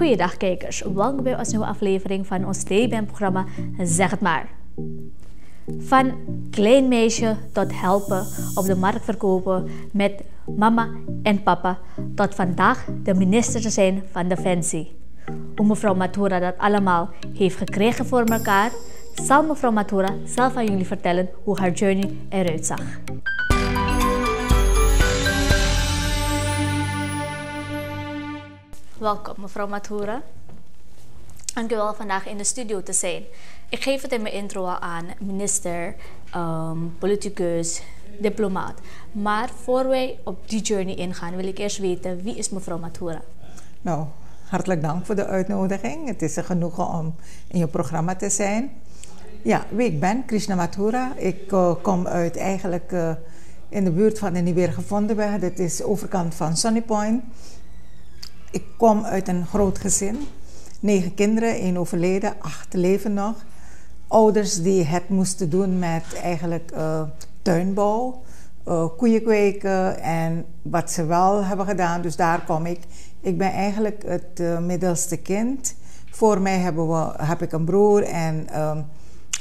Goeiedag kijkers, welkom bij onze nieuwe aflevering van ons TBN-programma Zeg het maar. Van klein meisje tot helpen op de markt verkopen met mama en papa, tot vandaag de minister te zijn van Defensie. Hoe mevrouw Matura dat allemaal heeft gekregen voor elkaar, zal mevrouw Matura zelf aan jullie vertellen hoe haar journey eruit zag. Welkom mevrouw Matura. Dank u wel vandaag in de studio te zijn. Ik geef het in mijn intro al aan, minister, um, politicus, diplomaat. Maar voor wij op die journey ingaan, wil ik eerst weten wie is mevrouw Matura? Nou, hartelijk dank voor de uitnodiging. Het is een genoegen om in je programma te zijn. Ja, wie ik ben, Krishna Mathura. Ik uh, kom uit eigenlijk uh, in de buurt van de Niet Weer Gevonden Weg. Dit is overkant van Sunny Point. Ik kom uit een groot gezin. Negen kinderen, één overleden, acht leven nog. Ouders die het moesten doen met eigenlijk uh, tuinbouw, uh, koeien kweken en wat ze wel hebben gedaan. Dus daar kom ik. Ik ben eigenlijk het uh, middelste kind. Voor mij hebben we, heb ik een broer en um,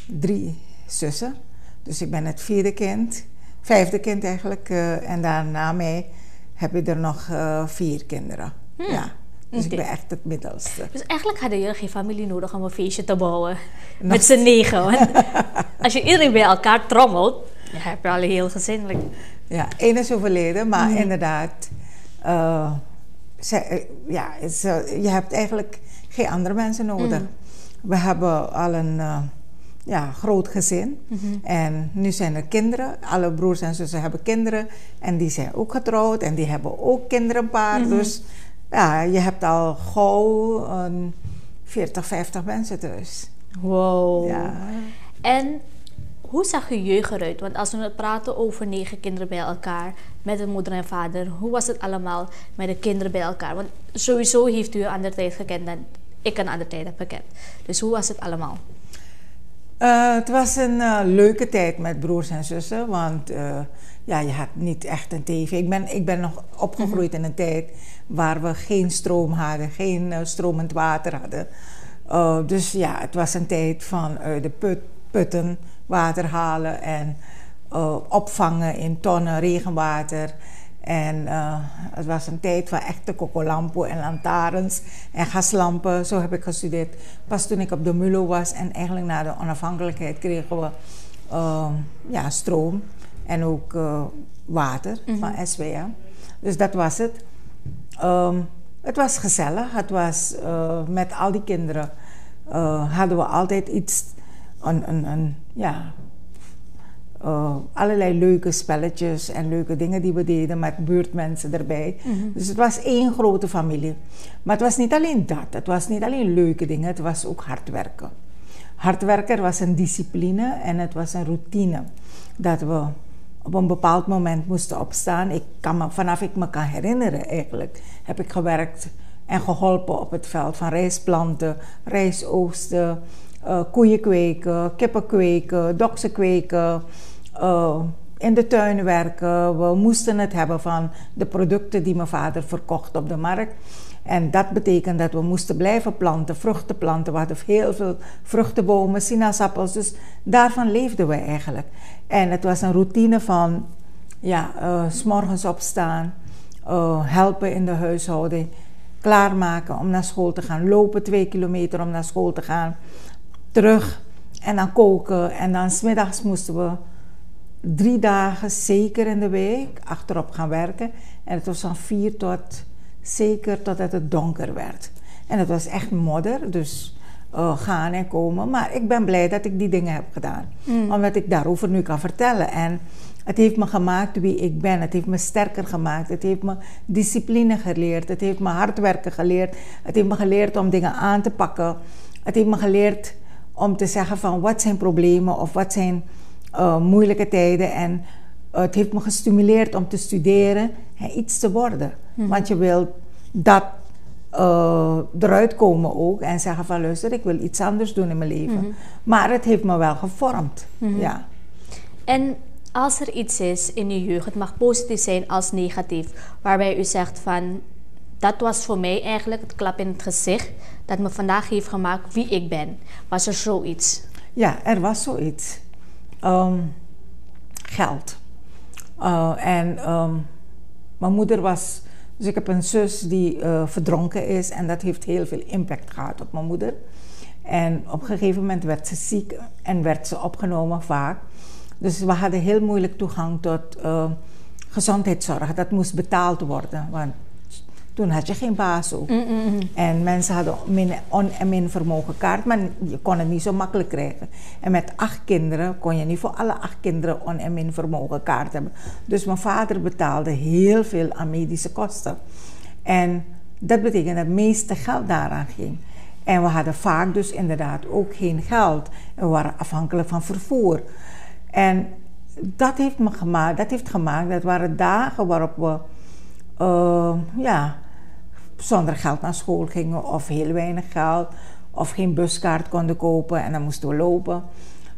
drie zussen. Dus ik ben het vierde kind, vijfde kind eigenlijk. en daarna mij heb ik er nog vier kinderen. Hmm. Ja. Dus okay. ik ben echt het middelste. Dus eigenlijk hadden jullie geen familie nodig om een feestje te bouwen. Nog. Met z'n negen. Want als je iedereen bij elkaar trommelt, dan heb je al heel gezinnelijk. Ja, één is overleden, maar mm. inderdaad. Uh, ze, ja, je hebt eigenlijk geen andere mensen nodig. Mm. We hebben al een uh, ja, groot gezin. Mm -hmm. En nu zijn er kinderen. Alle broers en zussen hebben kinderen. En die zijn ook getrouwd. En die hebben ook kinderen een paar. -hmm. Dus ja, je hebt al gauw een 40, 50 mensen thuis. Wow. Ja. En hoe zag je jeugd eruit? Want als we praten over negen kinderen bij elkaar, met een moeder en vader, hoe was het allemaal met de kinderen bij elkaar? Want sowieso heeft u een andere tijd gekend dan ik een andere tijd heb gekend. Dus hoe was het allemaal? Uh, het was een uh, leuke tijd met broers en zussen, want uh, ja, je had niet echt een tv. Ik ben, ik ben nog opgegroeid mm -hmm. in een tijd waar we geen stroom hadden, geen stromend water hadden. dus ja, het was een tijd van uit de put, putten water halen en opvangen in tonnen regenwater. En uh, het was een tijd van echte kokolampo en lantaarns en gaslampen. Zo heb ik gestudeerd. Pas toen ik op de MULO was en eigenlijk na de onafhankelijkheid kregen we ja, stroom en ook water mm -hmm. van SWA. Dus dat was het. Um, het was gezellig. Het was met al die kinderen hadden we altijd iets, een, een, een ja, uh, allerlei leuke spelletjes en leuke dingen die we deden met buurtmensen erbij. Mm -hmm. Dus het was één grote familie. Maar het was niet alleen dat. Het was niet alleen leuke dingen. Het was ook hard werken. Hard werken was een discipline en het was een routine. Dat we op een bepaald moment moesten opstaan. Ik kan me, vanaf ik me kan herinneren eigenlijk, heb ik gewerkt en geholpen op het veld van rijstplanten, rijstoogsten, uh, koeien kweken, kippen kweken, doksen kweken uh, in de tuin werken. We moesten het hebben van de producten die mijn vader verkocht op de markt. En dat betekent dat we moesten blijven planten, vruchten planten. We hadden heel veel vruchtenbomen, sinaasappels. Dus daarvan leefden we eigenlijk. En het was een routine van, ja, uh, s morgens opstaan, uh, helpen in de huishouding, klaarmaken om naar school te gaan, lopen twee kilometer om naar school te gaan, terug en dan koken. En dan smiddags moesten we drie dagen zeker in de week achterop gaan werken. En het was van vier tot zeker totdat het donker werd. En het was echt modder, dus uh, gaan en komen. Maar ik ben blij dat ik die dingen heb gedaan. Mm. Omdat ik daarover nu kan vertellen. En het heeft me gemaakt wie ik ben. Het heeft me sterker gemaakt. Het heeft me discipline geleerd. Het heeft me hard werken geleerd. Het heeft me geleerd om dingen aan te pakken. Het heeft me geleerd om te zeggen van wat zijn problemen of wat zijn uh, moeilijke tijden. En uh, het heeft me gestimuleerd om te studeren en iets te worden. Mm. Want je wilt dat uh, eruit komen ook en zeggen van luister, ik wil iets anders doen in mijn leven. Mm -hmm. Maar het heeft me wel gevormd. Mm -hmm. ja. En als er iets is in je jeugd, het mag positief zijn als negatief, waarbij u zegt van dat was voor mij eigenlijk het klap in het gezicht dat me vandaag heeft gemaakt wie ik ben. Was er zoiets? Ja, er was zoiets. Ehm, geld. Uh, en um, mijn moeder was. Dus ik heb een zus die uh, verdronken is en dat heeft heel veel impact gehad op mijn moeder. En op een gegeven moment werd ze ziek en werd ze opgenomen vaak. Dus we hadden heel moeilijk toegang tot uh, gezondheidszorg. Dat moest betaald worden, want toen had je geen baas ook. Mm -mm. En mensen hadden min, on- en min vermogen kaart, maar je kon het niet zo makkelijk krijgen. En met acht kinderen kon je niet voor alle acht kinderen on- en min vermogen kaart hebben. Dus mijn vader betaalde heel veel aan medische kosten. En dat betekent dat het meeste geld daaraan ging. En we hadden vaak dus inderdaad ook geen geld. En we waren afhankelijk van vervoer. En dat heeft me gemaakt, dat heeft gemaakt, dat waren dagen waarop we uh, ja, zonder geld naar school gingen of heel weinig geld of geen buskaart konden kopen en dan moesten we lopen.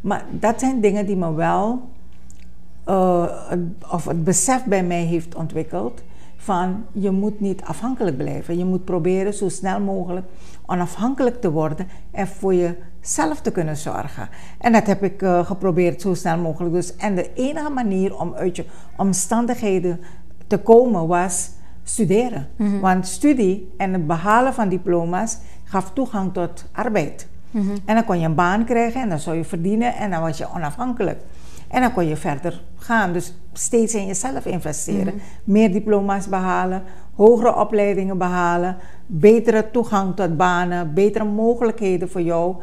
Maar dat zijn dingen die me wel, uh, of het besef bij mij heeft ontwikkeld van je moet niet afhankelijk blijven. Je moet proberen zo snel mogelijk onafhankelijk te worden en voor jezelf te kunnen zorgen. En dat heb ik uh, geprobeerd zo snel mogelijk. Dus, en de enige manier om uit je omstandigheden te komen was studeren. Mm-hmm. Want studie en het behalen van diploma's gaf toegang tot arbeid. Mm-hmm. En dan kon je een baan krijgen en dan zou je verdienen en dan was je onafhankelijk. En dan kon je verder gaan. Dus steeds in jezelf investeren. Mm-hmm. Meer diploma's behalen, hogere opleidingen behalen, betere toegang tot banen, betere mogelijkheden voor jou.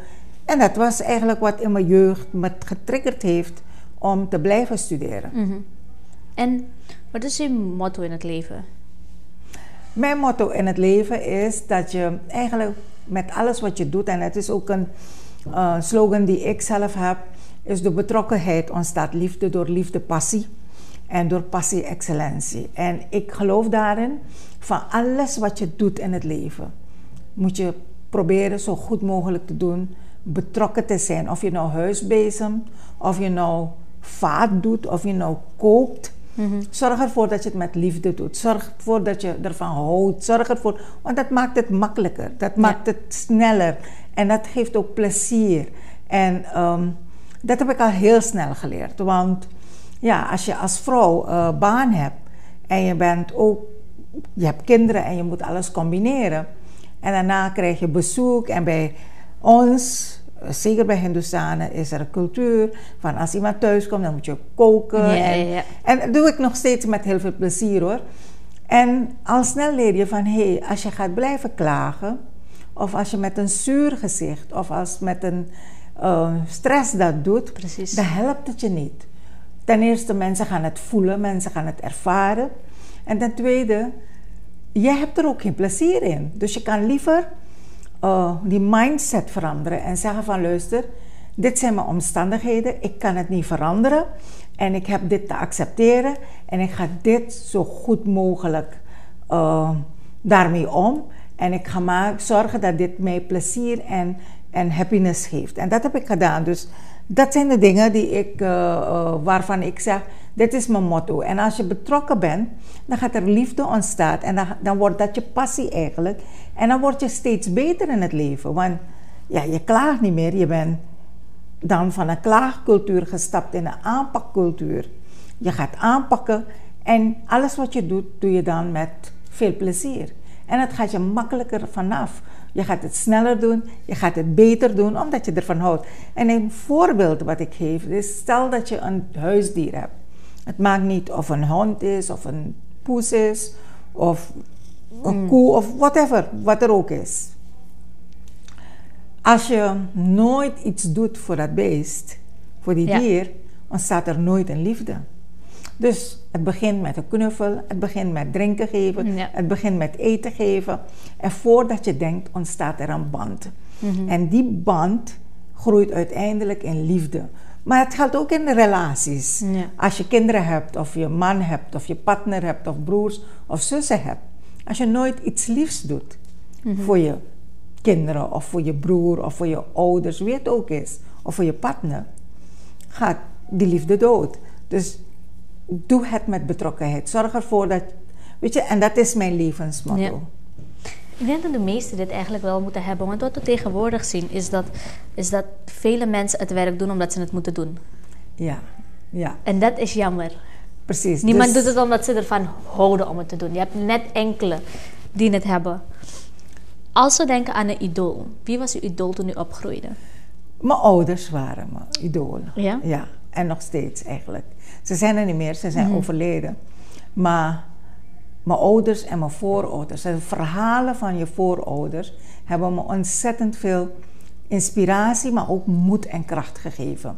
En dat was eigenlijk wat in mijn jeugd me getriggerd heeft om te blijven studeren. En wat is je motto in het leven? Mijn motto in het leven is dat je eigenlijk met alles wat je doet, en het is ook een uh, slogan die ik zelf heb, is de betrokkenheid ontstaat liefde door liefde passie en door passie excellentie. En ik geloof daarin, van alles wat je doet in het leven, moet je proberen zo goed mogelijk te doen, betrokken te zijn. Of je nou huisbezemt, of je nou vaat doet, of je nou kookt. Mm-hmm. Zorg ervoor dat je het met liefde doet. Zorg ervoor dat je ervan houdt. Zorg ervoor, want dat maakt het makkelijker. Dat maakt ja. het sneller. En dat geeft ook plezier. En um, dat heb ik al heel snel geleerd. Want ja, als je als vrouw uh, baan hebt en je bent ook, je hebt kinderen en je moet alles combineren. En daarna krijg je bezoek en bij ons zeker bij Hindustanen is er een cultuur van als iemand thuis komt, dan moet je koken. Ja, en, ja. en dat doe ik nog steeds met heel veel plezier hoor. En al snel leer je van hé, hey, als je gaat blijven klagen, of als je met een zuur gezicht, of als met een uh, stress dat doet, Precies. dan helpt het je niet. Ten eerste, mensen gaan het voelen, mensen gaan het ervaren. En ten tweede, jij hebt er ook geen plezier in. Dus je kan liever uh, die mindset veranderen en zeggen van luister, dit zijn mijn omstandigheden, ik kan het niet veranderen en ik heb dit te accepteren en ik ga dit zo goed mogelijk uh, daarmee om en ik ga maar zorgen dat dit mij plezier en, en happiness geeft. En dat heb ik gedaan. Dus dat zijn de dingen die ik, uh, uh, waarvan ik zeg, dit is mijn motto. En als je betrokken bent, dan gaat er liefde ontstaan. En dan, dan wordt dat je passie eigenlijk. En dan word je steeds beter in het leven. Want ja, je klaagt niet meer. Je bent dan van een klaagcultuur gestapt in een aanpakcultuur. Je gaat aanpakken en alles wat je doet, doe je dan met veel plezier. En het gaat je makkelijker vanaf. Je gaat het sneller doen, je gaat het beter doen, omdat je ervan houdt. En een voorbeeld wat ik geef is, stel dat je een huisdier hebt. Het maakt niet of een hond is, of een poes is, of een mm. koe, of whatever, wat er ook is. Als je nooit iets doet voor dat beest, voor die ja. dier, ontstaat er nooit een liefde. Dus het begint met een knuffel, het begint met drinken geven, ja. het begint met eten geven. En voordat je denkt, ontstaat er een band. Mm-hmm. En die band groeit uiteindelijk in liefde. Maar het geldt ook in de relaties. Ja. Als je kinderen hebt, of je man hebt, of je partner hebt, of broers of zussen hebt. Als je nooit iets liefs doet mm-hmm. voor je kinderen, of voor je broer, of voor je ouders, wie het ook is, of voor je partner, gaat die liefde dood. Dus doe het met betrokkenheid. Zorg ervoor dat, weet je, en dat is mijn levensmotto. Ja. Ik denk dat de meesten dit eigenlijk wel moeten hebben. Want wat we tegenwoordig zien is dat, is dat vele mensen het werk doen omdat ze het moeten doen. Ja, ja. En dat is jammer. Precies. Niemand Dus- doet het omdat ze ervan houden om het te doen. Je hebt net enkele die het hebben. Als we denken aan een idool. Wie was uw idool toen u opgroeide? Mijn ouders waren mijn idolen. Ja? Ja, en nog steeds eigenlijk. Ze zijn er niet meer, ze zijn overleden. Maar mijn ouders en mijn voorouders, de verhalen van je voorouders, hebben me ontzettend veel inspiratie, maar ook moed en kracht gegeven.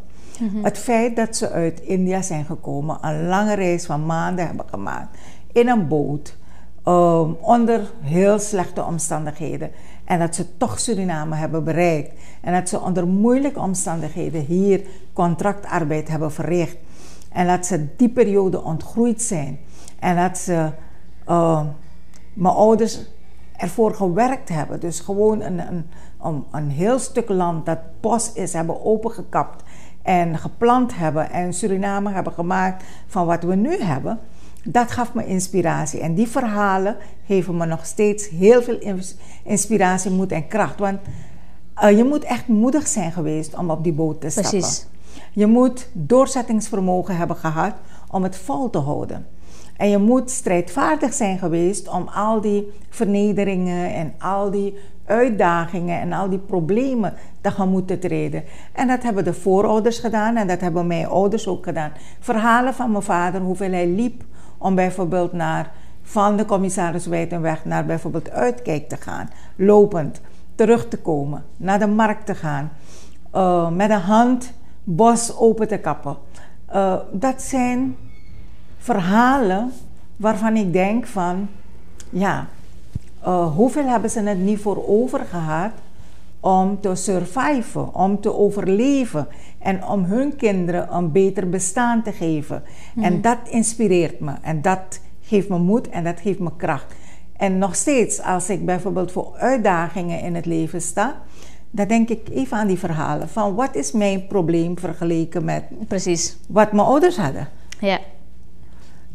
Het feit dat ze uit India zijn gekomen, een lange reis van maanden hebben gemaakt, in een boot, um, onder heel slechte omstandigheden. En dat ze toch Suriname hebben bereikt. En dat ze onder moeilijke omstandigheden hier contractarbeid hebben verricht. En dat ze die periode ontgroeid zijn. En dat ze, uh, mijn ouders ervoor gewerkt hebben. Dus gewoon een, een, een, een heel stuk land dat bos is, hebben opengekapt en geplant hebben. En Suriname hebben gemaakt van wat we nu hebben. Dat gaf me inspiratie. En die verhalen geven me nog steeds heel veel ins- inspiratie, moed en kracht. Want uh, je moet echt moedig zijn geweest om op die boot te stappen. Precies. Je moet doorzettingsvermogen hebben gehad om het vol te houden. En je moet strijdvaardig zijn geweest om al die vernederingen en al die uitdagingen en al die problemen tegemoet te treden. En dat hebben de voorouders gedaan en dat hebben mijn ouders ook gedaan. Verhalen van mijn vader, hoeveel hij liep om bijvoorbeeld naar van de commissaris Wijtenweg naar bijvoorbeeld Uitkijk te gaan, lopend, terug te komen, naar de markt te gaan, uh, met een hand bos open te kappen. Uh, dat zijn verhalen waarvan ik denk van, ja, uh, hoeveel hebben ze het niet voor over gehad om te surviven, om te overleven en om hun kinderen een beter bestaan te geven. Mm. En dat inspireert me en dat geeft me moed en dat geeft me kracht. En nog steeds, als ik bijvoorbeeld voor uitdagingen in het leven sta, dan denk ik even aan die verhalen van wat is mijn probleem vergeleken met Precies. wat mijn ouders hadden. Ja.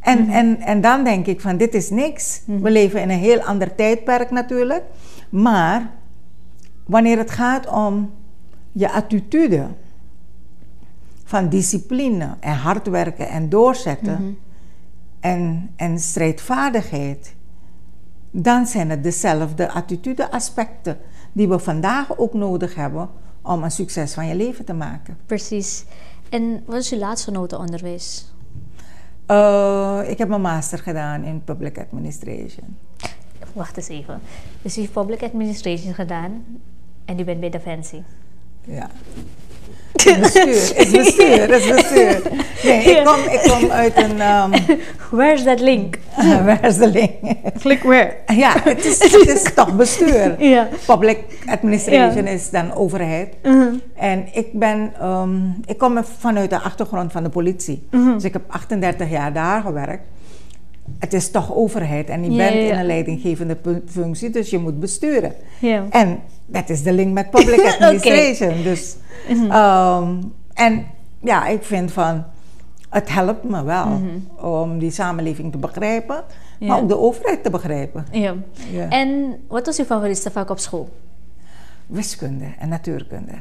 En, mm-hmm. en, en dan denk ik van dit is niks. Mm-hmm. We leven in een heel ander tijdperk natuurlijk. Maar wanneer het gaat om je attitude van discipline en hard werken en doorzetten mm-hmm. en, en strijdvaardigheid, dan zijn het dezelfde attitude-aspecten die we vandaag ook nodig hebben om een succes van je leven te maken. Precies. En wat is uw laatste notenonderwijs? Uh, ik heb mijn master gedaan in public administration. Wacht eens even. Dus u heeft public administration gedaan en u bent bij Defensie. Ja. Bestuur, is bestuur, is bestuur. Nee, ik kom, ik kom uit een... Um, Where's that link? Where's the link? Click where? Ja, het is, het is toch bestuur. Ja. Public administration ja. is dan overheid. Uh -huh. En ik ben... Um, ik kom vanuit de achtergrond van de politie. Uh -huh. Dus ik heb 38 jaar daar gewerkt. Het is toch overheid en je Ja, bent in een leidinggevende functie, dus je moet besturen. Ja. En dat is de link met public administration. Dus, Mhm. um, en ja, ik vind van, het helpt me wel Mhm. om die samenleving te begrijpen, Ja. maar ook de overheid te begrijpen. Ja. Ja. En wat was uw favoriete vak op school? Wiskunde en natuurkunde.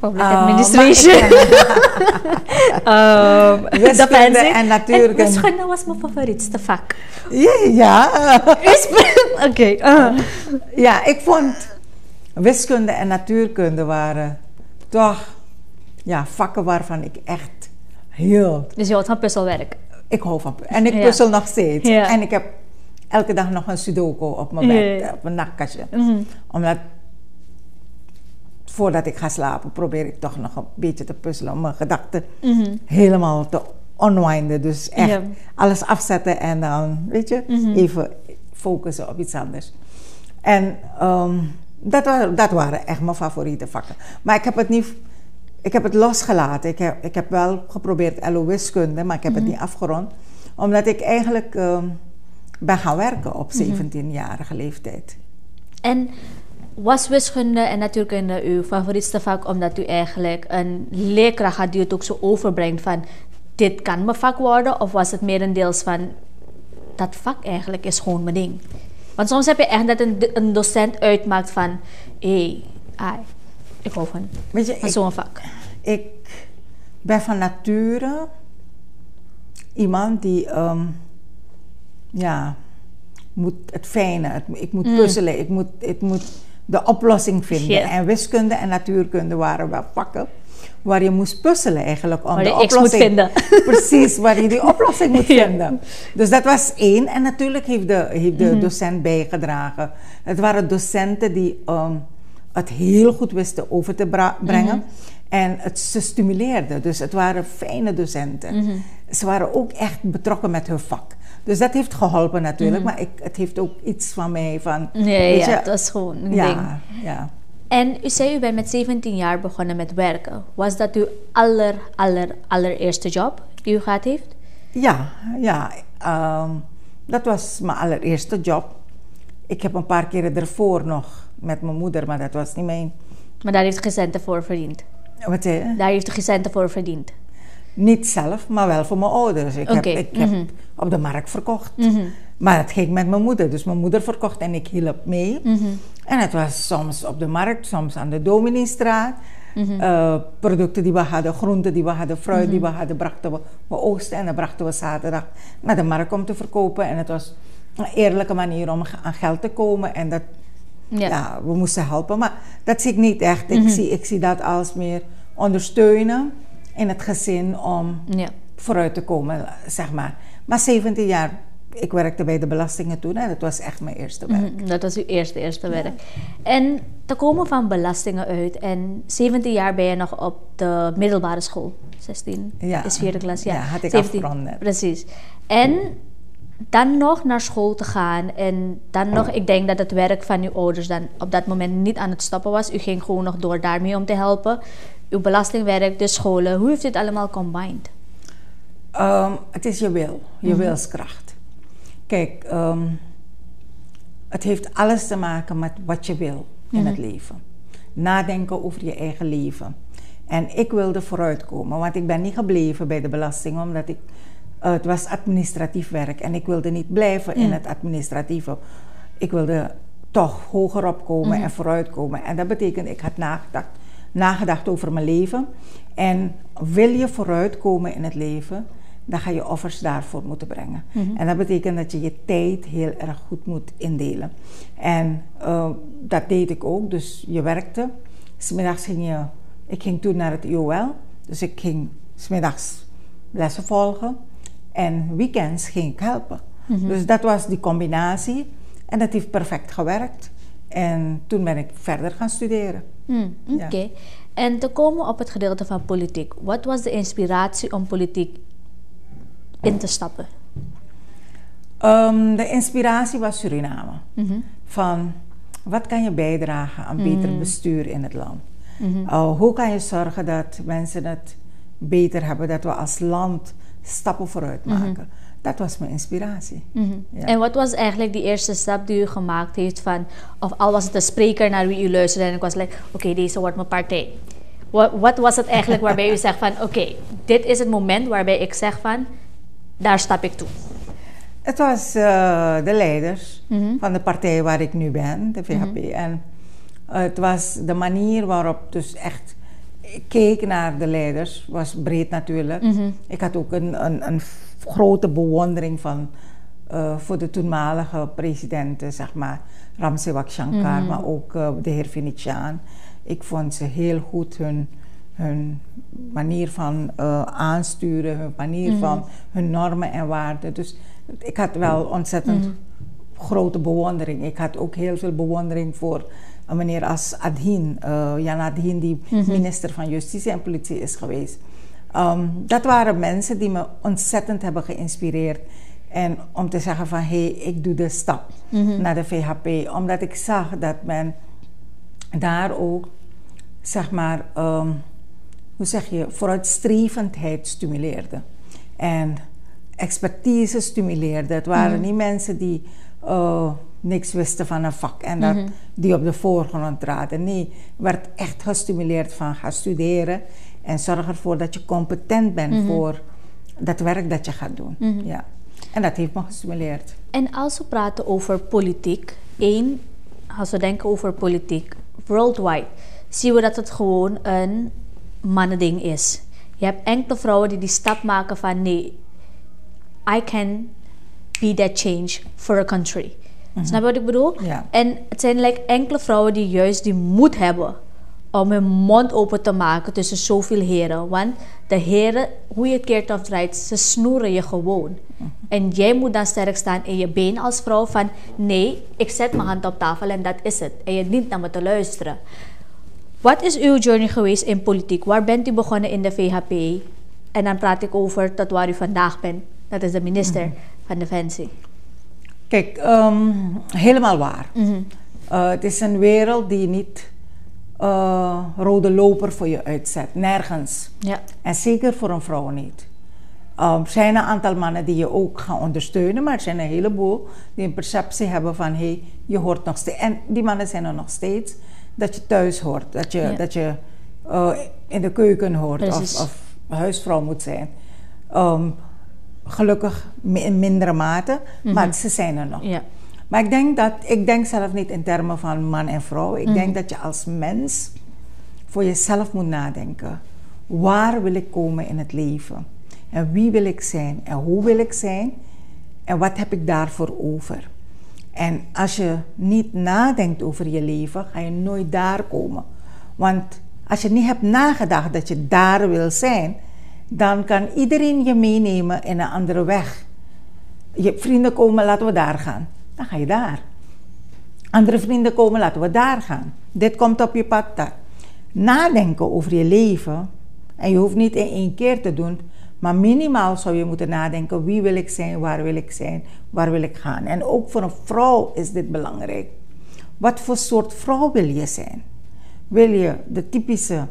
Public Uh, administration. um, Wiskunde defensie. en natuurkunde. Wiskunde was mijn favoriete vak. Ja, ja. Oké. uh. ja, ik vond wiskunde en natuurkunde waren toch ja, vakken waarvan ik echt heel Dus je houdt van puzzelwerk. Ik hou van En ik Ja. puzzel nog steeds. Ja. En ik heb elke dag nog een sudoku op mijn bed, ja, op mijn nachtkastje. Mhm. Omdat voordat ik ga slapen probeer ik toch nog een beetje te puzzelen om mijn gedachten Mhm. helemaal te unwinden. Dus echt Ja. alles afzetten en dan, weet je, Mhm. even focussen op iets anders. En ehm, dat, waren, dat waren echt mijn favoriete vakken. Maar ik heb het niet... Ik heb het losgelaten. Ik heb, ik heb wel geprobeerd LO-wiskunde, maar ik heb Mhm. het niet afgerond. Omdat ik eigenlijk ehm, ben gaan werken op Mhm. 17-jarige leeftijd. En was wiskunde en natuurkunde uw favoriete vak omdat u eigenlijk een leerkracht had die het ook zo overbrengt van dit kan mijn vak worden? Of was het merendeels van dat vak eigenlijk is gewoon mijn ding? Want soms heb je echt dat een, een docent uitmaakt van... Hé, hey, ik hou van, Weet je, van zo'n vak. ik ben van nature iemand die, ehm, ja, moet het fijne, het, ik moet Mm. puzzelen, ik moet, ik moet de oplossing vinden. En wiskunde en natuurkunde waren wel vakken waar je moest puzzelen eigenlijk om Waar de oplossing vinden. Precies, waar je die oplossing moet Ja. vinden. Dus dat was één. En natuurlijk heeft de, heeft Mhm. de docent bijgedragen. Het waren docenten die ehm, het heel goed wisten over te brengen. Mhm. En het, ze stimuleerden. Dus het waren fijne docenten. Mhm. Ze waren ook echt betrokken met hun vak. Dus dat heeft geholpen natuurlijk. Mhm. Maar ik, het heeft ook iets van mij van... Nee, ja, je, dat is gewoon een ding. ja, ja. En u zei u bent met 17 jaar begonnen met werken. Was dat uw aller, aller, allereerste job die u gehad heeft? Ja, ja. ehm, dat was mijn allereerste job. Ik heb een paar keren ervoor nog met mijn moeder, maar dat was niet mijn... Maar daar heeft u centen voor verdiend. Wat zei je? Daar heeft u centen voor verdiend. Niet zelf, maar wel voor mijn ouders. Ik heb, ik heb mhm. op de markt verkocht. Mhm. Maar het ging met mijn moeder. Dus mijn moeder verkocht en ik hielp mee. Mhm. En het was soms op de markt, soms aan de Dominiestraat. Mhm. Eh, producten die we hadden, groenten die we hadden, fruit die we hadden, brachten we, we oogsten. En dan brachten we zaterdag naar de markt om te verkopen. En het was een eerlijke manier om aan geld te komen. En dat, Ja. ja. we moesten helpen. Maar dat zie ik niet echt. Ik, zie, ik zie dat als meer ondersteunen in het gezin om ja. vooruit te komen, zeg maar. Maar 17 jaar, ik werkte bij de belastingen toen en dat was echt mijn eerste werk. Mhm, Dat was uw eerste, eerste werk. En te komen van belastingen uit en 17 jaar ben je nog op de middelbare school. 16 Ja. is vierde klas, ja. Ja, had ik 17, afgerond net. Precies. En dan nog naar school te gaan en dan nog, ik denk dat het werk van uw ouders dan op dat moment niet aan het stoppen was. U ging gewoon nog door daarmee om te helpen. Uw belastingwerk, de scholen, hoe heeft dit allemaal combined? Ehm, het is je wil, je Mhm. wilskracht. Kijk, ehm, het heeft alles te maken met wat je wil in het Mhm. leven. Nadenken over je eigen leven. En ik wilde vooruitkomen, want ik ben niet gebleven bij de belasting, omdat ik, eh, het was administratief werk en ik wilde niet blijven in het administratieve. Ik wilde toch hoger opkomen Mhm. en vooruitkomen. En dat betekent, ik had nagedacht, nagedacht over mijn leven. En wil je vooruitkomen in het leven, dan ga je offers daarvoor moeten brengen. Mhm. En dat betekent dat je je tijd heel erg goed moet indelen. En eh, dat deed ik ook. Dus je werkte. Smiddags ging je... Ik ging toen naar het IOL. Dus ik ging smiddags lessen volgen. En weekends ging ik helpen. Mhm. Dus dat was die combinatie. En dat heeft perfect gewerkt. En toen ben ik verder gaan studeren. Hmm, Oké. Ja. En te komen op het gedeelte van politiek. Wat was de inspiratie om politiek in te stappen? Ehm, de inspiratie was Suriname. Mhm. Van wat kan je bijdragen aan beter bestuur in het land? Mhm. Uh, hoe kan je zorgen dat mensen het beter hebben, dat we als land stappen vooruit maken? Dat was mijn inspiratie. Mhm. Ja. En wat was eigenlijk die eerste stap die u gemaakt heeft van, of al was het een spreker naar wie u luisterde en ik was like, oké, deze wordt mijn partij. Wat, wat was het eigenlijk waarbij u zegt van, oké, dit is het moment waarbij ik zeg van, daar stap ik toe. Het was eh, de leiders Mhm. van de partij waar ik nu ben, de VHP. En het was de manier waarop dus echt keek naar de leiders, was breed natuurlijk. Mhm. Ik had ook een, een, een grote bewondering van, eh, voor de toenmalige presidenten, zeg maar, Ramsewak Shankar, Mhm. maar ook eh, de heer Venetiaan. Ik vond ze heel goed, hun, hun manier van eh, aansturen, hun manier Mhm. van hun normen en waarden. Dus ik had wel ontzettend grote bewondering. Ik had ook heel veel bewondering voor meneer als Adhin, eh, Jan Adhin, die Mhm. minister van Justitie en Politie is geweest. Ehm, dat waren mensen die me ontzettend hebben geïnspireerd. En om te zeggen van, hé, hey, ik doe de stap Mhm. naar de VHP. Omdat ik zag dat men daar ook, zeg maar, ehm, hoe zeg je, vooruitstrevendheid stimuleerde. En expertise stimuleerde. Het waren Mhm. niet mensen die eh, niks wisten van een vak en dat, Mhm. die op de voorgrond traden. Nee, werd echt gestimuleerd van ga studeren en zorg ervoor dat je competent bent Mhm. voor dat werk dat je gaat doen. Mhm. Ja. En dat heeft me gestimuleerd. En als we praten over politiek, één, als we denken over politiek, worldwide, zien we dat het gewoon een mannending is. Je hebt enkele vrouwen die die stap maken van nee, I can be that change for a country. Snap je wat ik bedoel? Ja. En het zijn like, enkele vrouwen die juist die moed hebben om hun mond open te maken tussen zoveel heren. Want de heren, hoe je het keert of draait, ze snoeren je gewoon. En jij moet dan sterk staan in je been als vrouw van... nee, ik zet mijn hand op tafel en dat is het. En je dient naar me te luisteren. Wat is uw journey geweest in politiek? Waar bent u begonnen in de VHP? En dan praat ik over tot waar u vandaag bent. Dat is de minister van Defensie. Kijk, ehm, helemaal waar. Eh, het is een wereld die niet eh, rode loper voor je uitzet. Nergens. Ja. En zeker voor een vrouw niet. Um, er zijn een aantal mannen die je ook gaan ondersteunen, maar er zijn een heleboel die een perceptie hebben van hé, hey, je hoort nog steeds. En die mannen zijn er nog steeds dat je thuis hoort, dat je, Ja. dat je eh, in de keuken hoort of, of huisvrouw moet zijn. Um, gelukkig in mindere mate, maar ze zijn er nog. Ja. Maar ik denk, dat, ik denk zelf niet in termen van man en vrouw. Ik denk dat je als mens voor jezelf moet nadenken. Waar wil ik komen in het leven? En wie wil ik zijn? En hoe wil ik zijn? En wat heb ik daarvoor over? En als je niet nadenkt over je leven, ga je nooit daar komen. Want als je niet hebt nagedacht dat je daar wil zijn, dan kan iedereen je meenemen in een andere weg. Je vrienden komen, laten we daar gaan. Dan ga je daar. Andere vrienden komen, laten we daar gaan. Dit komt op je pad daar. Nadenken over je leven. En je hoeft niet in één keer te doen. Maar minimaal zou je moeten nadenken. Wie wil ik zijn? Waar wil ik zijn? Waar wil ik gaan? En ook voor een vrouw is dit belangrijk. Wat voor soort vrouw wil je zijn? Wil je de typische...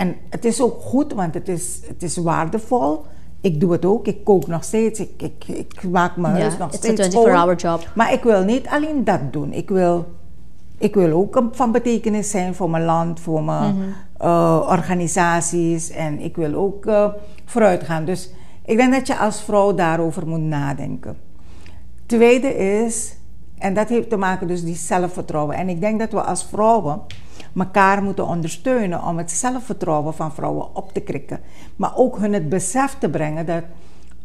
En het is ook goed, want het is, het is waardevol. Ik doe het ook. Ik kook nog steeds. Ik, ik, ik maak mijn Ja, huis nog it's a steeds 24-hour schoon. job. Maar ik wil niet alleen dat doen. Ik wil, ik wil ook van betekenis zijn voor mijn land, voor mijn Mhm. eh, organisaties. En ik wil ook eh, vooruit gaan. Dus ik denk dat je als vrouw daarover moet nadenken. Tweede is, en dat heeft te maken dus die zelfvertrouwen. En ik denk dat we als vrouwen elkaar moeten ondersteunen om het zelfvertrouwen van vrouwen op te krikken. Maar ook hun het besef te brengen dat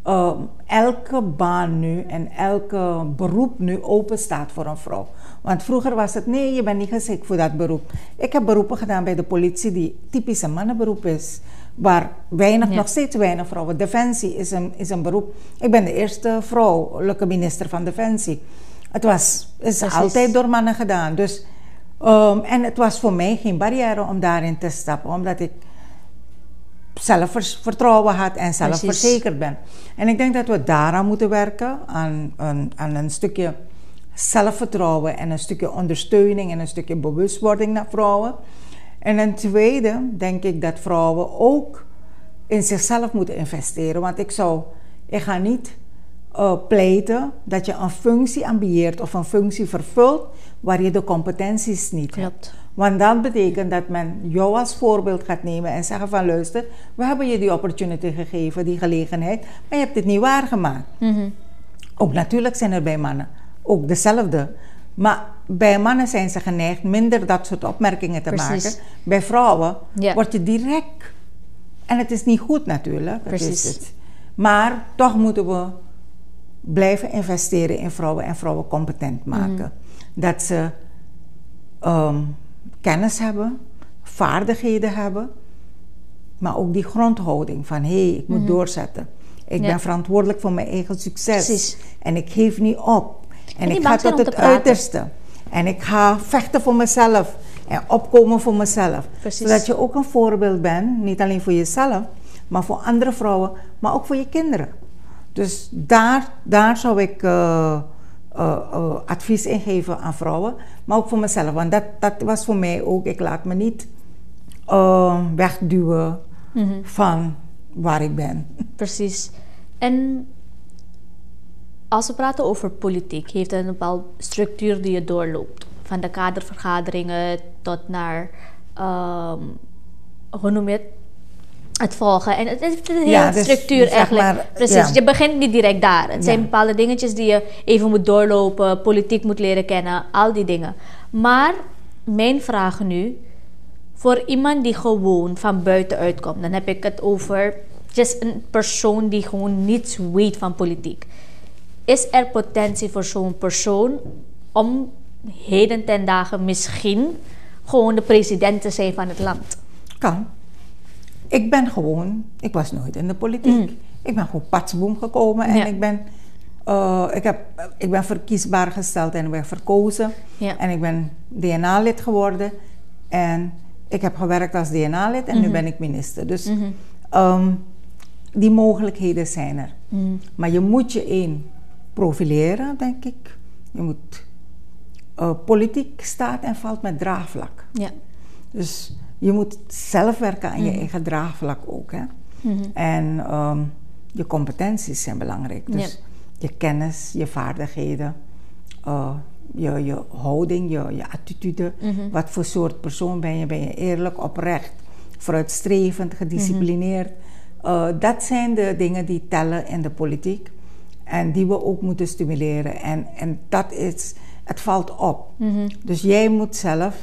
eh, elke baan nu en elke beroep nu open staat voor een vrouw. Want vroeger was het nee, je bent niet geschikt voor dat beroep. Ik heb beroepen gedaan bij de politie die typisch een mannenberoep is. Waar weinig, Ja. nog steeds weinig vrouwen. Defensie is een, is een beroep. Ik ben de eerste vrouwelijke minister van Defensie. Het was, is Precies. altijd door mannen gedaan. Dus, ehm, en het was voor mij geen barrière om daarin te stappen, omdat ik zelfvertrouwen had en zelfverzekerd ben. En ik denk dat we daaraan moeten werken, aan, aan, aan een stukje zelfvertrouwen en een stukje ondersteuning en een stukje bewustwording naar vrouwen. En een tweede denk ik dat vrouwen ook in zichzelf moeten investeren. Want ik zou, ik ga niet eh, pleiten dat je een functie ambieert of een functie vervult waar je de competenties niet hebt. Want dat betekent dat men jou als voorbeeld gaat nemen en zeggen van luister, we hebben je die opportunity gegeven, die gelegenheid, maar je hebt het niet waargemaakt. Mhm. Ook natuurlijk zijn er bij mannen ook dezelfde. Maar bij mannen zijn ze geneigd minder dat soort opmerkingen te Precies. maken. Bij vrouwen Ja. word je direct. En het is niet goed natuurlijk. Precies. het. Maar toch moeten we blijven investeren in vrouwen en vrouwen competent maken. Mhm. Dat ze ehm, kennis hebben, vaardigheden hebben, maar ook die grondhouding van hé, hey, ik moet doorzetten. Ik Ja. ben verantwoordelijk voor mijn eigen succes. Precies. En ik geef niet op. En, ik ga tot het uiterste. En ik ga vechten voor mezelf. En opkomen voor mezelf. Precies. Zodat je ook een voorbeeld bent. Niet alleen voor jezelf. Maar voor andere vrouwen. Maar ook voor je kinderen. Dus daar, daar zou ik eh, eh, advies in geven aan vrouwen. Maar ook voor mezelf. Want dat, dat was voor mij ook. Ik laat me niet eh, wegduwen Mhm. van waar ik ben. Precies. En als we praten over politiek, heeft het een bepaalde structuur die je doorloopt. Van de kadervergaderingen tot naar, ehm hoe noem je het? Het volgen. En het is een hele dus, structuur dus eigenlijk. Precies, je begint niet direct daar. Het zijn bepaalde dingetjes die je even moet doorlopen, politiek moet leren kennen, al die dingen. Maar mijn vraag nu, voor iemand die gewoon van buiten uitkomt, dan heb ik het over just een persoon die gewoon niets weet van politiek. Is er potentie voor zo'n persoon om heden ten dagen misschien gewoon de president te zijn van het land? Kan. Ik ben gewoon, ik was nooit in de politiek. Mm. Ik ben gewoon patsboom gekomen en ik ben. Uh, ik, heb, ik ben verkiesbaar gesteld en ik ben verkozen. Ja. En ik ben DNA-lid geworden. En ik heb gewerkt als DNA-lid en nu mhm. ben ik minister. Dus mhm. ehm, die mogelijkheden zijn er. Mhm. Maar je moet je één profileren, denk ik. Je moet. Uh, politiek staat en valt met draagvlak. Ja. Dus je moet zelf werken aan je eigen draagvlak ook. Hè? En ehm, je competenties zijn belangrijk. Dus je kennis, je vaardigheden. Uh, je, je houding, je, je attitude. Mhm. Wat voor soort persoon ben je? Ben je eerlijk, oprecht, vooruitstrevend, gedisciplineerd? Uh, dat zijn de dingen die tellen in de politiek. En die we ook moeten stimuleren. En, en dat is, het valt op. Mhm. Dus jij moet zelf,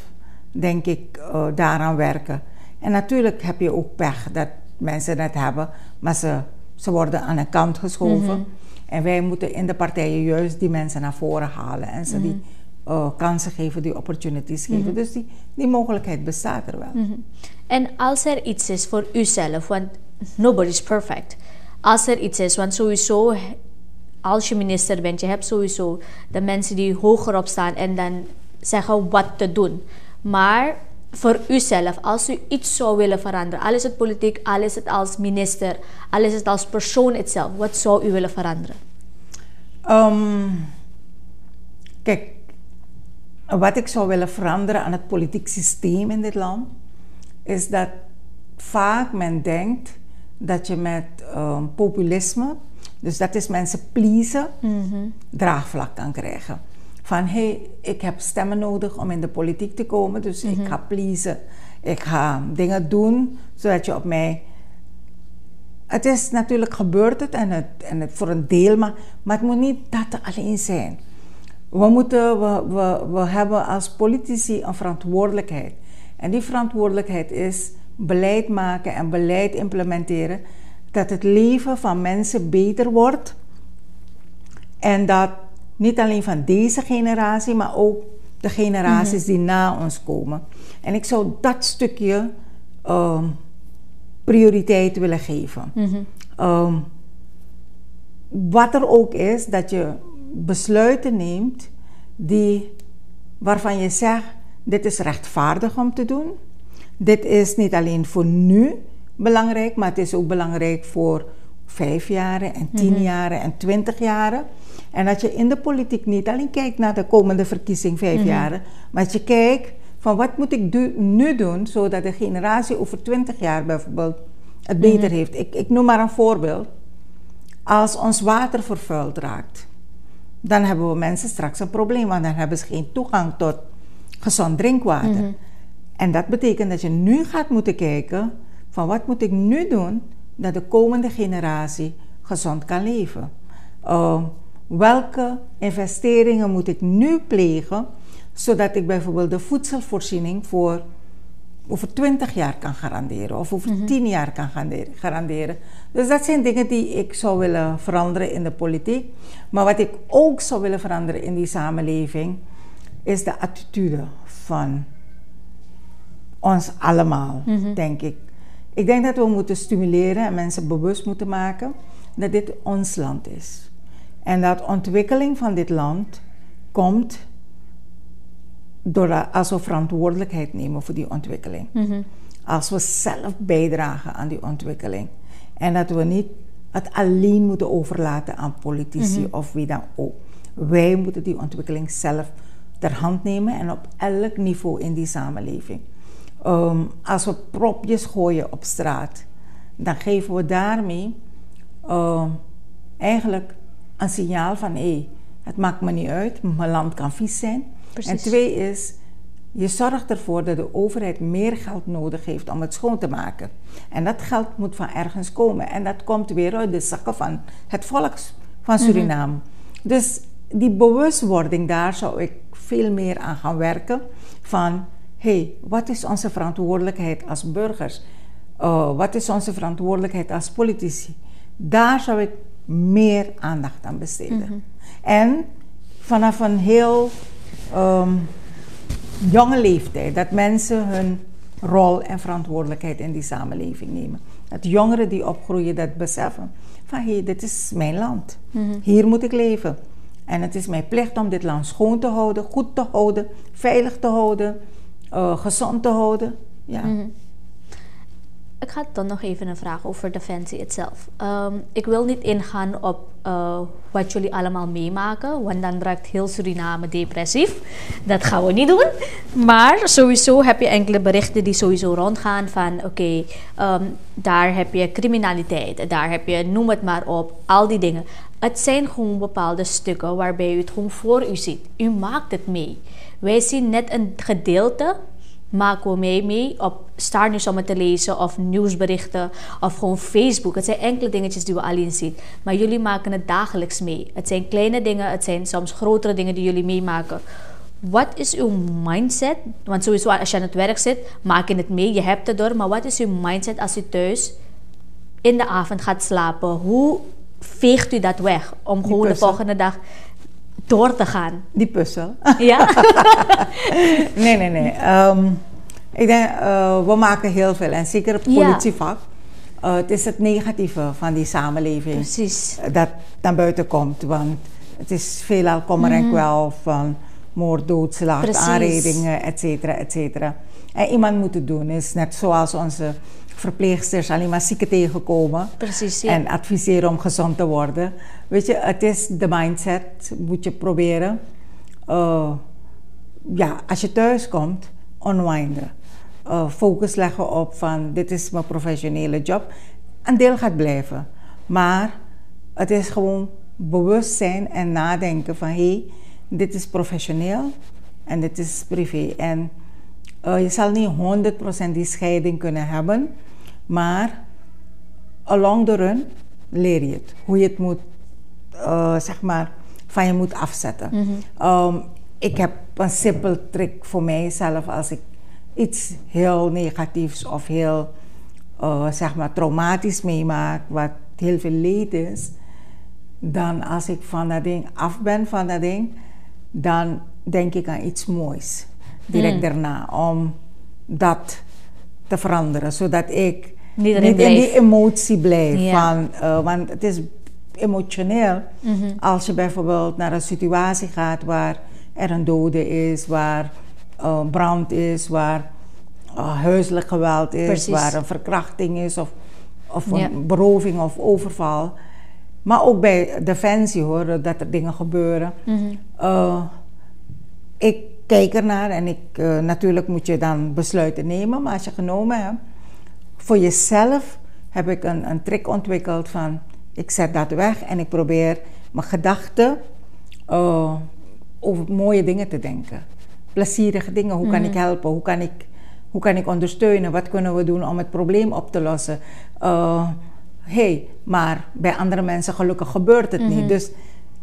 denk ik, uh, daaraan werken. En natuurlijk heb je ook pech dat mensen het hebben, maar ze, ze worden aan de kant geschoven. Mhm. En wij moeten in de partijen juist die mensen naar voren halen en ze die uh, kansen geven, die opportunities geven. Mhm. Dus die, die mogelijkheid bestaat er wel. Mhm. En als er iets is voor uzelf, want nobody is perfect. Als er iets is, want sowieso, als je minister bent, je hebt sowieso de mensen die hoger op staan en dan zeggen wat te doen. Maar voor uzelf, als u iets zou willen veranderen, al is het politiek, al is het als minister, al is het als persoon zelf, wat zou u willen veranderen? Um, kijk, wat ik zou willen veranderen aan het politiek systeem in dit land, is dat vaak men denkt dat je met um, populisme, dus dat is mensen pleasen, mm draagvlak kan krijgen van hé, hey, ik heb stemmen nodig om in de politiek te komen, dus ik mhm. ga pleasen. Ik ga dingen doen zodat je op mij. Het is natuurlijk gebeurd het en, het, en het voor een deel, maar, maar het moet niet dat alleen zijn. We, moeten, we, we, we hebben als politici een verantwoordelijkheid. En die verantwoordelijkheid is beleid maken en beleid implementeren. Dat het leven van mensen beter wordt. En dat niet alleen van deze generatie, maar ook de generaties die na ons komen. En ik zou dat stukje uh, prioriteit willen geven. Ehm, wat er ook is, dat je besluiten neemt die, waarvan je zegt: dit is rechtvaardig om te doen. Dit is niet alleen voor nu belangrijk, maar het is ook belangrijk voor vijf jaren en tien mm jaren en twintig jaren. En dat je in de politiek niet alleen kijkt naar de komende verkiezing vijf mm jaren, maar dat je kijkt van wat moet ik nu doen zodat de generatie over twintig jaar bijvoorbeeld het beter mhm. heeft. Ik, ik noem maar een voorbeeld. Als ons water vervuild raakt, dan hebben we mensen straks een probleem, want dan hebben ze geen toegang tot gezond drinkwater. Mhm. En dat betekent dat je nu gaat moeten kijken van wat moet ik nu doen dat de komende generatie gezond kan leven. Uh, welke investeringen moet ik nu plegen, zodat ik bijvoorbeeld de voedselvoorziening voor over 20 jaar kan garanderen of over mm 10 jaar kan garanderen. Dus dat zijn dingen die ik zou willen veranderen in de politiek. Maar wat ik ook zou willen veranderen in die samenleving, is de attitude van ons allemaal, mhm. denk ik. Ik denk dat we moeten stimuleren en mensen bewust moeten maken dat dit ons land is. En dat ontwikkeling van dit land komt door als we verantwoordelijkheid nemen voor die ontwikkeling. Mhm. Als we zelf bijdragen aan die ontwikkeling. En dat we niet het alleen moeten overlaten aan politici mhm. of wie dan ook. Wij moeten die ontwikkeling zelf ter hand nemen en op elk niveau in die samenleving. Ehm, als we propjes gooien op straat, dan geven we daarmee uh, eigenlijk een signaal van hé, hey, het maakt me niet uit, mijn land kan vies zijn. En twee is, je zorgt ervoor dat de overheid meer geld nodig heeft om het schoon te maken. En dat geld moet van ergens komen. En dat komt weer uit de zakken van het volk van Mhm. Suriname. Dus die bewustwording, daar zou ik veel meer aan gaan werken. Van, hé, hey, wat is onze verantwoordelijkheid als burgers? Uh, wat is onze verantwoordelijkheid als politici? Daar zou ik meer aandacht aan besteden. Mhm. En vanaf een heel um, jonge leeftijd, dat mensen hun rol en verantwoordelijkheid in die samenleving nemen. Dat jongeren die opgroeien dat beseffen van hé, hey, dit is mijn land. Mhm. Hier moet ik leven. En het is mijn plicht om dit land schoon te houden, goed te houden, veilig te houden, uh, gezond te houden. Ja. Mhm. Ik ga dan nog even een vraag over Defensie zelf. Um, ik wil niet ingaan op uh, wat jullie allemaal meemaken, want dan raakt heel Suriname depressief. Dat gaan we niet doen. Maar sowieso heb je enkele berichten die sowieso rondgaan van oké, um, daar heb je criminaliteit, daar heb je, noem het maar op, al die dingen. Het zijn gewoon bepaalde stukken waarbij u het gewoon voor u ziet. U maakt het mee. Wij zien net een gedeelte maken we mee, mee op Star News om het te lezen of nieuwsberichten of gewoon Facebook. Het zijn enkele dingetjes die we alleen zien. Maar jullie maken het dagelijks mee. Het zijn kleine dingen, het zijn soms grotere dingen die jullie meemaken. Wat is uw mindset? Want sowieso als je aan het werk zit, maak je het mee, je hebt het door. Maar wat is uw mindset als u thuis in de avond gaat slapen? Hoe veegt u dat weg om gewoon de volgende dag door te gaan. Die puzzel. Ja? nee, nee, nee. Um, ik denk, uh, we maken heel veel. En zeker op het politievak. Ja. Uh, het is het negatieve van die samenleving. Precies. Dat naar buiten komt. Want het is veelal kommer mm -hmm. en kwel van moord, doodslag, aanredingen, et cetera, et cetera. En iemand moet het doen. Is net zoals onze verpleegsters alleen maar zieken tegenkomen. Precies, ja. En adviseren om gezond te worden. Weet je, het is de mindset, moet je proberen. Uh, ja, als je thuis komt, unwinden. Uh, focus leggen op van, dit is mijn professionele job. Een deel gaat blijven. Maar het is gewoon bewust zijn en nadenken van, hé, hey, dit is professioneel en dit is privé. En uh, je zal niet 100% die scheiding kunnen hebben, maar along the run leer je het. Hoe je het moet, uh, zeg maar, van je moet afzetten. Mm -hmm. um, ik heb een simpel trick voor mijzelf als ik iets heel negatiefs of heel, uh, zeg maar, traumatisch meemaak, wat heel veel leed is, dan als ik van dat ding af ben van dat ding, dan denk ik aan iets moois direct mm. daarna om dat te veranderen, zodat ik niet, niet in die emotie blijf. Ja. Van, uh, want het is emotioneel mm -hmm. als je bijvoorbeeld naar een situatie gaat waar er een dode is, waar uh, brand is, waar uh, huiselijk geweld is, Precies. waar een verkrachting is of, of een beroving of overval. Maar ook bij defensie hoor, dat er dingen gebeuren. Mm -hmm. uh, ik kijk ernaar en ik, uh, natuurlijk moet je dan besluiten nemen. Maar als je genomen hebt, voor jezelf heb ik een, een trick ontwikkeld van... ik zet dat weg en ik probeer mijn gedachten uh, over mooie dingen te denken. Plezierige dingen, hoe mm -hmm. kan ik helpen, hoe kan ik, hoe kan ik ondersteunen... wat kunnen we doen om het probleem op te lossen. Uh, hey, maar bij andere mensen gelukkig gebeurt het mm -hmm. niet. Dus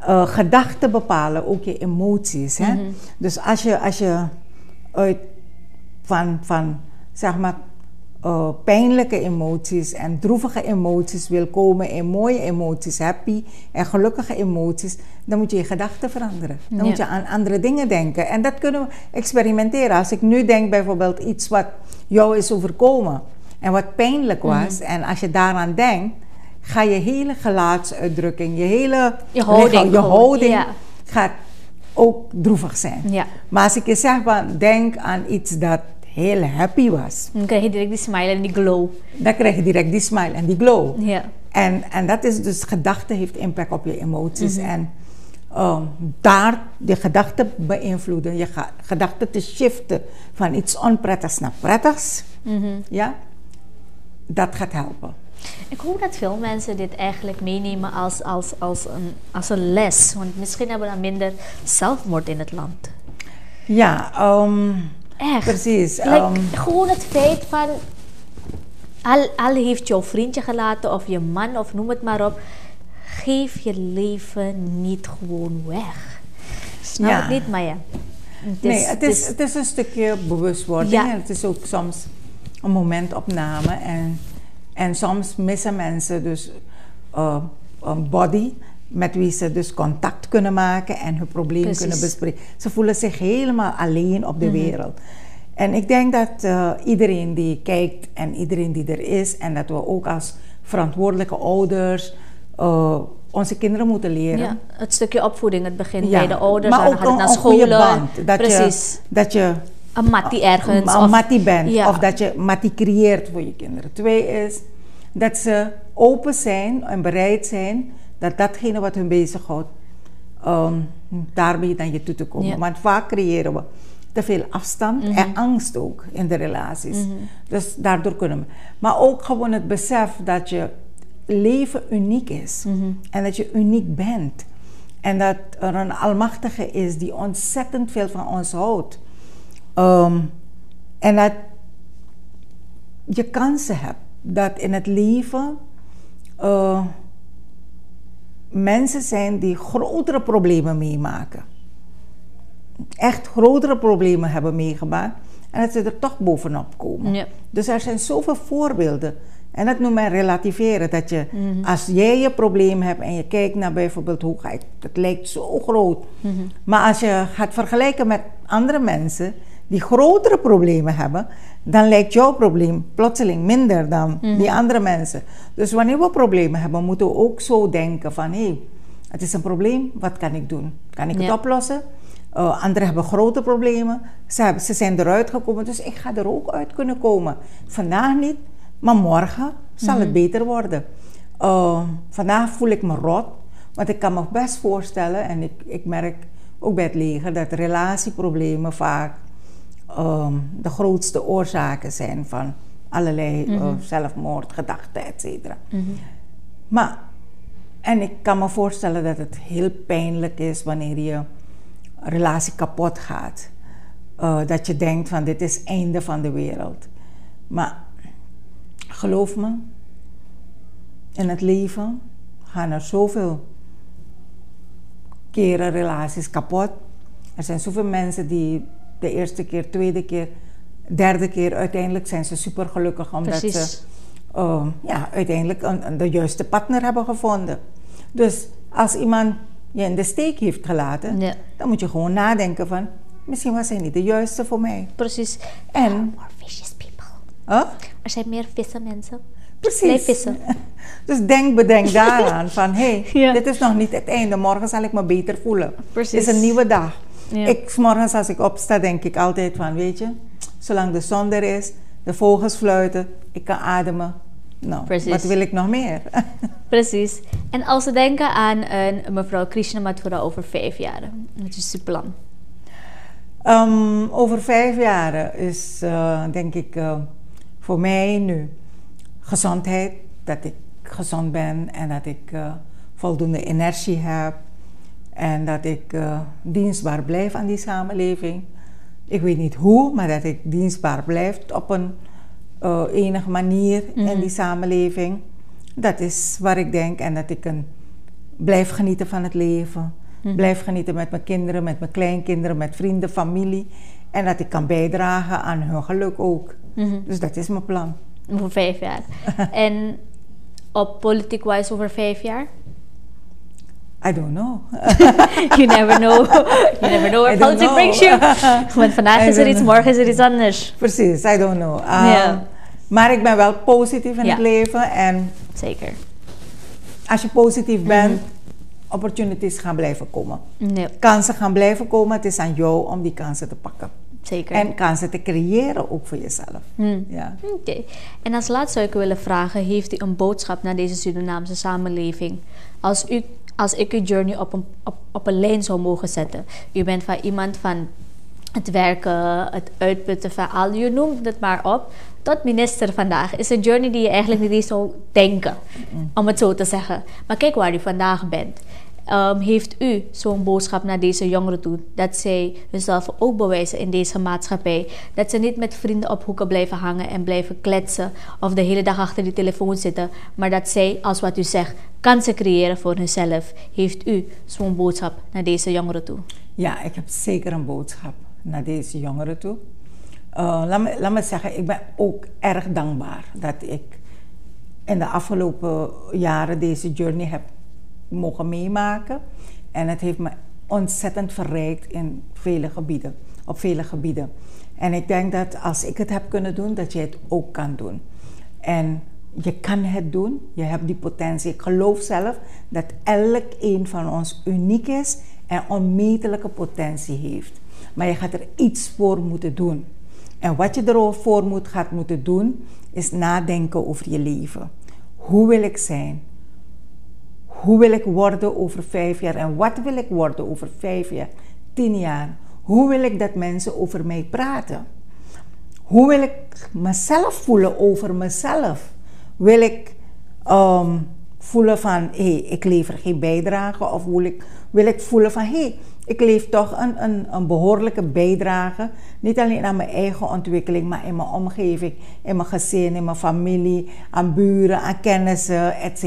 uh, gedachten bepalen ook je emoties. Hè? Mm -hmm. Dus als je, als je uit van, van zeg maar, uh, pijnlijke emoties en droevige emoties wil komen in mooie emoties, happy en gelukkige emoties, dan moet je je gedachten veranderen. Dan ja. moet je aan andere dingen denken. En dat kunnen we experimenteren. Als ik nu denk bijvoorbeeld iets wat jou is overkomen en wat pijnlijk was, mm -hmm. en als je daaraan denkt ga je hele gelaatsuitdrukking, je hele je houding, lichaam, je houding ja. gaat ook droevig zijn. Ja. Maar als ik je zeg, van, denk aan iets dat heel happy was. Dan krijg je direct die smile en die glow. Dan krijg je direct die smile en die glow. Ja. En, en dat is dus, gedachte heeft impact op je emoties. Mm -hmm. En um, daar de gedachten beïnvloeden, je gedachten te shiften van iets onprettigs naar prettigs. Mm -hmm. Ja, dat gaat helpen. Ik hoop dat veel mensen dit eigenlijk meenemen als, als, als, een, als een les. Want misschien hebben we dan minder zelfmoord in het land. Ja, um, Echt. Precies. Like, ehm, gewoon het feit van. Al, al heeft jouw vriendje gelaten of je man of noem het maar op. Geef je leven niet gewoon weg. Snap Ja. het niet, maar ja. Het nee, het is, het is een stukje bewustwording Ja. en het is ook soms een momentopname. En, en soms missen mensen dus een body met wie ze dus contact kunnen maken en hun probleem Precies. kunnen bespreken. Ze voelen zich helemaal alleen op de Mhm. wereld. En ik denk dat eh, iedereen die kijkt en iedereen die er is, en dat we ook als verantwoordelijke ouders eh, onze kinderen moeten leren. ja, het stukje opvoeding, het begint Ja, bij de ouders, maar dan gaat het naar scholen. band. Dat Precies. Je, dat je Een mattie ergens. een of- mattie bent. Ja. Of dat je mattie creëert voor je kinderen. Twee is dat ze open zijn en bereid zijn dat datgene wat hun bezighoudt, um, daarmee naar je toe te komen. Ja. Want vaak creëren we te veel afstand Mhm. en angst ook in de relaties. Dus daardoor kunnen we. Maar ook gewoon het besef dat je leven uniek is. Mhm. En dat je uniek bent. En dat er een Almachtige is die ontzettend veel van ons houdt. Ehm, en dat je kansen hebt. Dat in het leven eh, mensen zijn die grotere problemen meemaken. Echt grotere problemen hebben meegemaakt. En dat ze er toch bovenop komen. Ja. Dus er zijn zoveel voorbeelden. En dat noemt men relativeren. Dat je, als jij je probleem hebt en je kijkt naar bijvoorbeeld hoe ga ik, het lijkt zo groot. Maar als je gaat vergelijken met andere mensen die grotere problemen hebben, dan lijkt jouw probleem plotseling minder dan die andere mensen. Dus wanneer we problemen hebben, moeten we ook zo denken van hé, hey, het is een probleem, wat kan ik doen? Kan ik het oplossen? Uh, anderen hebben grote problemen. Ze, hebben, ze zijn eruit gekomen, dus ik ga er ook uit kunnen komen. Vandaag niet, maar morgen zal het beter worden. Uh, vandaag voel ik me rot, want ik kan me best voorstellen, en ik, ik merk ook bij het leger, dat relatieproblemen vaak um, de grootste oorzaken zijn van allerlei uh, zelfmoord, gedachten, et cetera. Maar, en ik kan me voorstellen dat het heel pijnlijk is wanneer je relatie kapot gaat. Uh, dat je denkt van dit is het einde van de wereld. Maar geloof me, in het leven gaan er zoveel keren relaties kapot. Er zijn zoveel mensen die de eerste keer, tweede keer, derde keer uiteindelijk zijn ze super gelukkig omdat Precies. ze uh, ja, uiteindelijk een, een, de juiste partner hebben gevonden. Dus als iemand je in de steek heeft gelaten, Ja. dan moet je gewoon nadenken van misschien was hij niet de juiste voor mij. Precies. En, More vicious people. huh? Er zijn meer vissen mensen. Precies. Vissen. Dus denk, bedenk daaraan van hé, hey, Ja. dit is nog niet het einde. Morgen zal ik me beter voelen. Precies. Het is een nieuwe dag. Ja. Ik, 's morgens als ik opsta, denk ik altijd van, weet je, zolang de zon er is, de vogels fluiten, ik kan ademen. Nou, Precies. wat wil ik nog meer? Precies. En als we denken aan een mevrouw Krishna Mathura over vijf jaar, wat is uw plan? Ehm, over vijf jaar is, eh, denk ik, eh, voor mij nu gezondheid. Dat ik gezond ben en dat ik eh, voldoende energie heb. En dat ik eh, dienstbaar blijf aan die samenleving. Ik weet niet hoe, maar dat ik dienstbaar blijf op een eh, enige manier in die samenleving. Dat is waar ik denk. En dat ik een, blijf genieten van het leven. Blijf genieten met mijn kinderen, met mijn kleinkinderen, met vrienden, familie. En dat ik kan bijdragen aan hun geluk ook. Dus dat is mijn plan. Over vijf jaar. en op politiek wise over vijf jaar? I don't know. You never know. You never know where politics know. brings you. Want vandaag I is er iets, know. morgen is er iets anders. Precies, I don't know. Um, Ja. Maar ik ben wel positief in Ja. het leven. En Zeker. als je positief bent, opportunities gaan blijven komen. Nee, Kansen gaan blijven komen. Het is aan jou om die kansen te pakken. zeker. En kansen te creëren ook voor jezelf. Hmm. Ja. Oké. En als laatste zou ik u willen vragen: heeft u een boodschap naar deze Surinaamse samenleving? Als, u, als ik uw journey op een, op, op een lijn zou mogen zetten. U bent van iemand van het werken, het uitputten van al, je noemt het maar op, tot minister vandaag. Is een journey die je eigenlijk niet eens zou denken, om het zo te zeggen. Maar kijk waar u vandaag bent. Um, heeft u zo'n boodschap naar deze jongeren toe? Dat zij hunzelf ook bewijzen in deze maatschappij. Dat ze niet met vrienden op hoeken blijven hangen en blijven kletsen. Of de hele dag achter die telefoon zitten. Maar dat zij, als wat u zegt, kansen creëren voor hunzelf. Heeft u zo'n boodschap naar deze jongeren toe? Ja, ik heb zeker een boodschap naar deze jongeren toe. Uh, laat, me, laat me zeggen, ik ben ook erg dankbaar dat ik in de afgelopen jaren deze journey heb mogen meemaken. En het heeft me ontzettend verrijkt in vele gebieden, op vele gebieden. En ik denk dat als ik het heb kunnen doen, dat je het ook kan doen. En je kan het doen, je hebt die potentie. Ik geloof zelf dat elk een van ons uniek is en onmetelijke potentie heeft. Maar je gaat er iets voor moeten doen. En wat je ervoor moet, gaat moeten doen, is nadenken over je leven. Hoe wil ik zijn? Hoe wil ik worden over vijf jaar? En wat wil ik worden over vijf jaar, tien jaar? Hoe wil ik dat mensen over mij praten? Hoe wil ik mezelf voelen over mezelf? Wil ik um, voelen van, hé, hey, ik lever geen bijdrage? Of wil ik, wil ik voelen van, hé, hey, ik leef toch een, een, een, behoorlijke bijdrage. Niet alleen aan mijn eigen ontwikkeling, maar in mijn omgeving, in mijn gezin, in mijn familie, aan buren, aan kennissen, etc.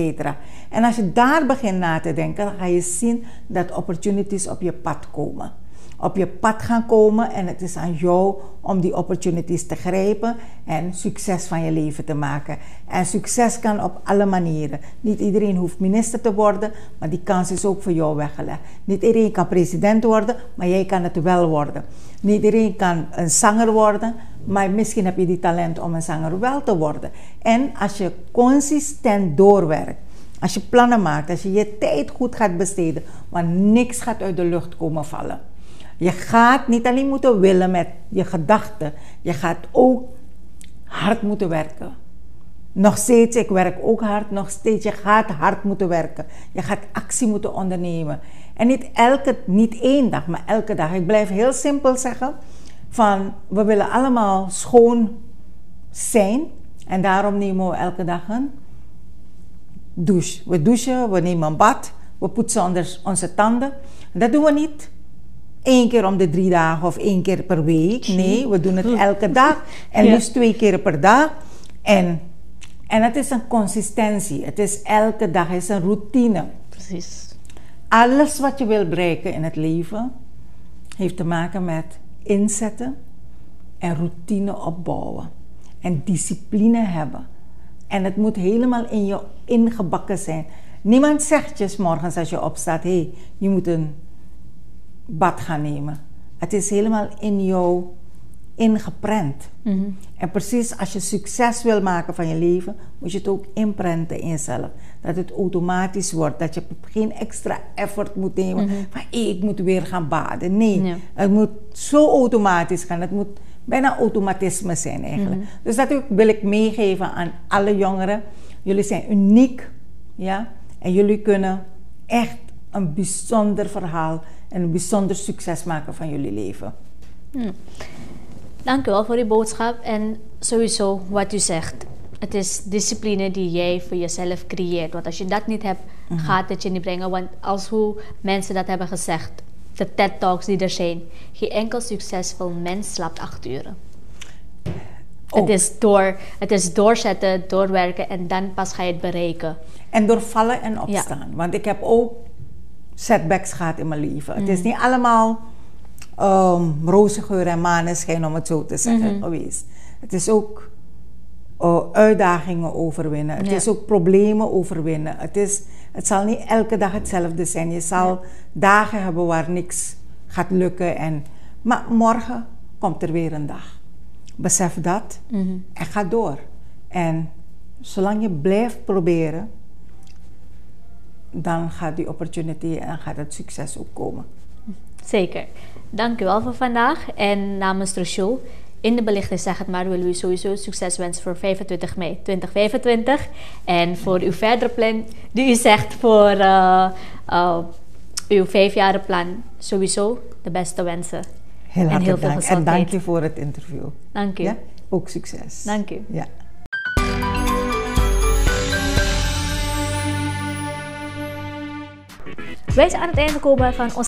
En als je daar begint na te denken, ga je zien dat opportunities op je pad komen op je pad gaan komen. En het is aan jou om die opportunities te grijpen en succes van je leven te maken. En succes kan op alle manieren. Niet iedereen hoeft minister te worden, maar die kans is ook voor jou weggelegd. Niet iedereen kan president worden, maar jij kan het wel worden. Niet iedereen kan een zanger worden, maar misschien heb je die talent om een zanger wel te worden. En als je consistent doorwerkt. Als je plannen maakt, als je je tijd goed gaat besteden, want niks gaat uit de lucht komen vallen. Je gaat niet alleen moeten willen met je gedachten, je gaat ook hard moeten werken. Nog steeds, ik werk ook hard, nog steeds, je gaat hard moeten werken. Je gaat actie moeten ondernemen. En niet, elke, niet één dag, maar elke dag. Ik blijf heel simpel zeggen: van we willen allemaal schoon zijn. En daarom nemen we elke dag een douche. We douchen, we nemen een bad, we poetsen onze tanden. Dat doen we niet één keer om de drie dagen of één keer per week. Nee, we doen het elke dag. En dus twee keer per dag. En, en het is een consistentie. Het is elke dag, het is een routine. Precies. Alles wat je wil bereiken in het leven heeft te maken met inzetten en routine opbouwen. En discipline hebben. En het moet helemaal in je ingebakken zijn. Niemand zegt je morgens als je opstaat: hé, hey, je moet een bad gaan nemen. Het is helemaal in jou ingeprent. Mhm. En precies als je succes wil maken van je leven, moet je het ook inprenten in jezelf. Dat het automatisch wordt, dat je geen extra effort moet nemen mhm. van ik moet weer gaan baden. Nee, het moet zo automatisch gaan. Het moet bijna automatisme zijn eigenlijk. Mhm. Dus dat wil ik meegeven aan alle jongeren. Jullie zijn uniek, ja, en jullie kunnen echt een bijzonder verhaal en een bijzonder succes maken van jullie leven. Hmm. Dank u wel voor die boodschap en sowieso wat u zegt. Het is discipline die jij voor jezelf creëert. Want als je dat niet hebt, mhm. gaat het je niet brengen. Want als hoe mensen dat hebben gezegd, de TED Talks die er zijn, geen enkel succesvol mens slaapt acht uren. Het, is door, het is doorzetten, doorwerken en dan pas ga je het bereiken. En door vallen en opstaan. Want ik heb ook setbacks gehad in mijn leven. Het is mm. niet allemaal um, roze geur en maneschijn, om het zo te zeggen, geweest. Het is ook uh, uitdagingen overwinnen. Het is ook problemen overwinnen. Het, is, het zal niet elke dag hetzelfde zijn. Je zal dagen hebben waar niks gaat lukken. En, maar morgen komt er weer een dag. Besef dat mm-hmm. en ga door. En zolang je blijft proberen, dan gaat die opportunity en gaat het succes ook komen. Zeker. Dank u wel voor vandaag. En namens de show in de belichting zeg het maar, willen we sowieso succes wensen voor 25 mei 2025. En voor uw verdere plan die u zegt voor uh, uh, uw plan, sowieso de beste wensen. Heel hartelijk en heel veel dank. En dank je voor het interview. Dank u. Ja? Ook succes. Dank u. Ja. Wij zijn aan het einde gekomen van ons